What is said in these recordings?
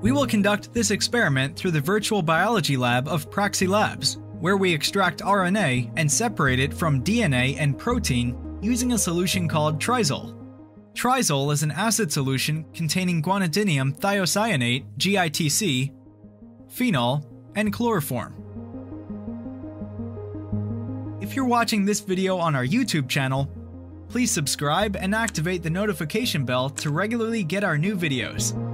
We will conduct this experiment through the virtual biology lab of PraxiLabs, where we extract RNA and separate it from DNA and protein using a solution called Trizol. Trizol is an acid solution containing guanidinium thiocyanate, GITC, phenol, and chloroform. If you're watching this video on our YouTube channel, please subscribe and activate the notification bell to regularly get our new videos.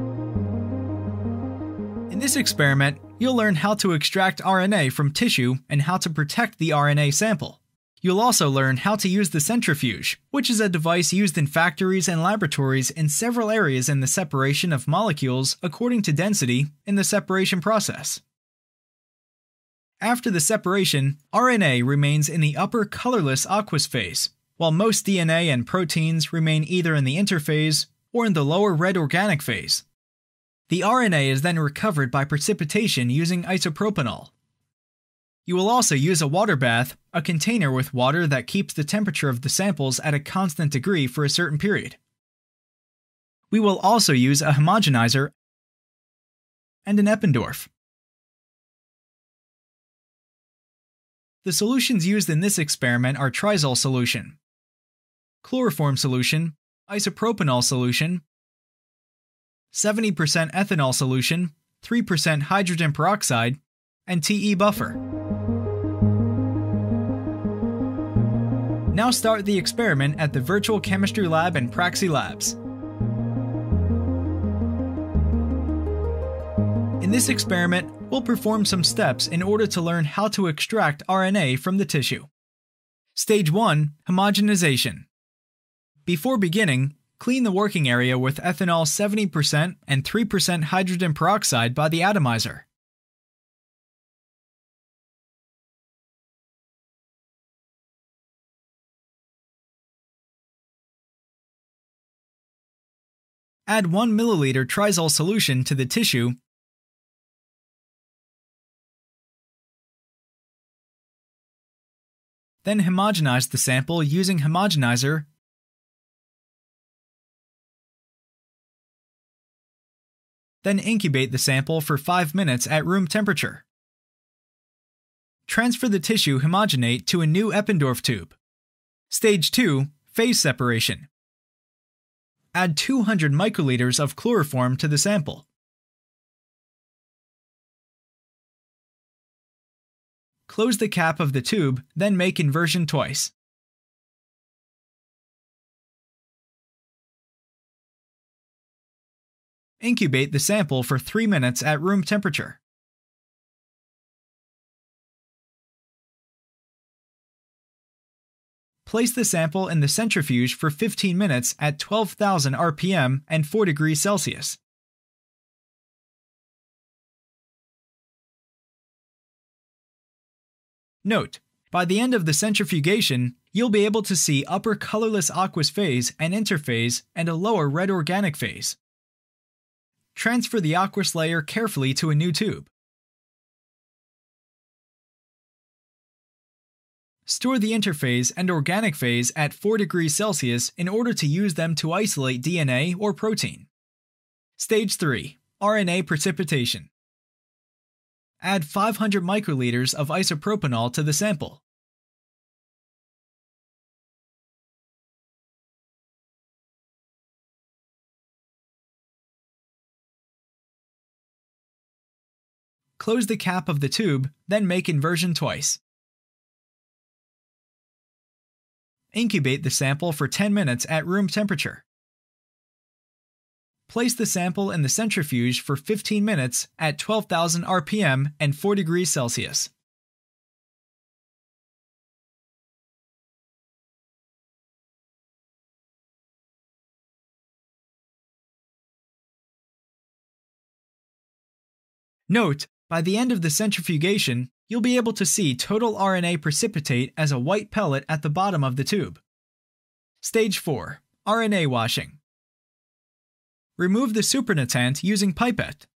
In this experiment, you'll learn how to extract RNA from tissue and how to protect the RNA sample. You'll also learn how to use the centrifuge, which is a device used in factories and laboratories in several areas in the separation of molecules according to density in the separation process. After the separation, RNA remains in the upper colorless aqueous phase, while most DNA and proteins remain either in the interphase or in the lower red organic phase. The RNA is then recovered by precipitation using isopropanol. You will also use a water bath, a container with water that keeps the temperature of the samples at a constant degree for a certain period. We will also use a homogenizer and an Eppendorf. The solutions used in this experiment are Trizol solution, chloroform solution, isopropanol solution, 70% ethanol solution, 3% hydrogen peroxide, and TE buffer. Now start the experiment at the Virtual Chemistry Lab in Praxi Labs. In this experiment, we'll perform some steps in order to learn how to extract RNA from the tissue. Stage 1 Homogenization. Before beginning, Clean the working area with ethanol 70% and 3% hydrogen peroxide by the atomizer. Add 1 milliliter Trizol solution to the tissue Then homogenize the sample using homogenizer then incubate the sample for 5 minutes at room temperature. Transfer the tissue homogenate to a new Eppendorf tube. Stage 2 Phase separation. Add 200 microliters of chloroform to the sample. Close the cap of the tube, then make inversion twice. Incubate the sample for 3 minutes at room temperature. Place the sample in the centrifuge for 15 minutes at 12,000 rpm and 4 degrees Celsius. Note, by the end of the centrifugation, you'll be able to see upper colorless aqueous phase and interphase and a lower red organic phase transfer the aqueous layer carefully to a new tube. Store the interphase and organic phase at 4 degrees Celsius in order to use them to isolate DNA or protein. Stage 3 RNA precipitation. Add 500 microliters of isopropanol to the sample. Close the cap of the tube, then make inversion twice. Incubate the sample for 10 minutes at room temperature. Place the sample in the centrifuge for 15 minutes at 12,000 rpm and 4 degrees Celsius. Note by the end of the centrifugation, you'll be able to see total RNA precipitate as a white pellet at the bottom of the tube. Stage 4 RNA washing. Remove the supernatant using pipette.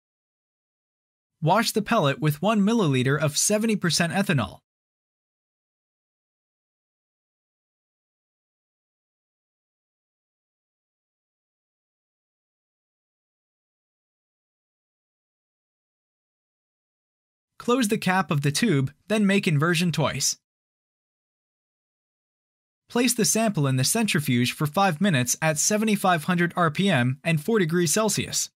Wash the pellet with 1 milliliter of 70% ethanol. Close the cap of the tube, then make inversion twice. Place the sample in the centrifuge for 5 minutes at 7500 rpm and 4 degrees Celsius.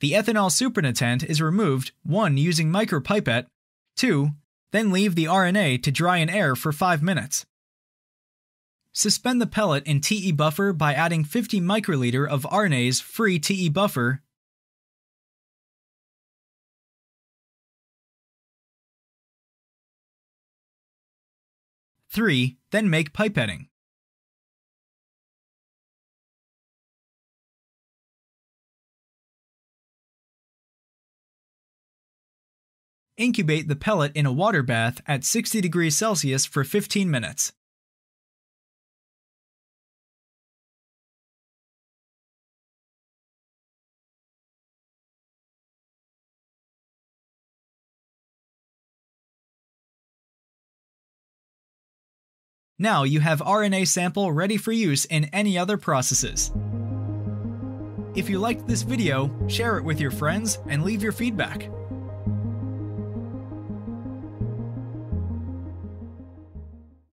The ethanol supernatant is removed 1. using micropipette, 2. Then leave the RNA to dry in air for 5 minutes. Suspend the pellet in TE buffer by adding 50 microliter of RNase free TE buffer Three, then make pipetting. Incubate the pellet in a water bath at 60 degrees Celsius for 15 minutes. Now you have RNA sample ready for use in any other processes. If you liked this video, share it with your friends and leave your feedback.